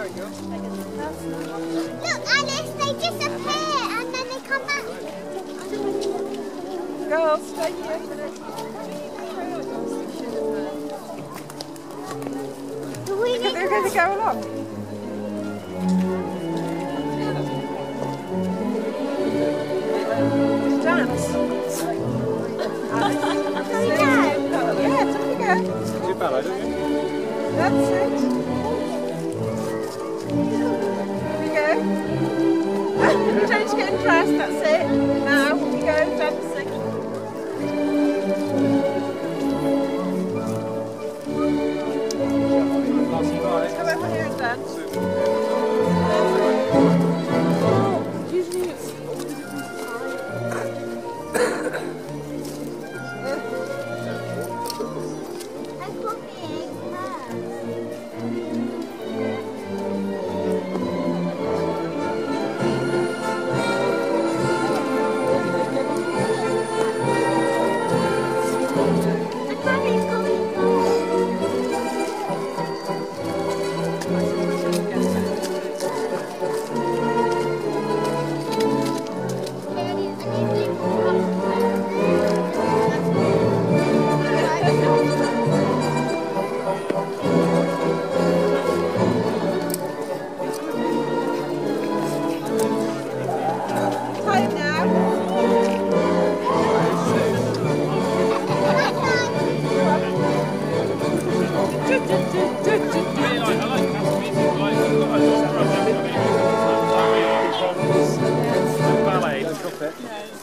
Very good. Look, Alice, they disappear and then they come back. Girls, stay here for this. Do we need They're going to go along. Dance. Alice. Go. Change getting dressed, that's it. Now we go dancing. Come over here and dance. No.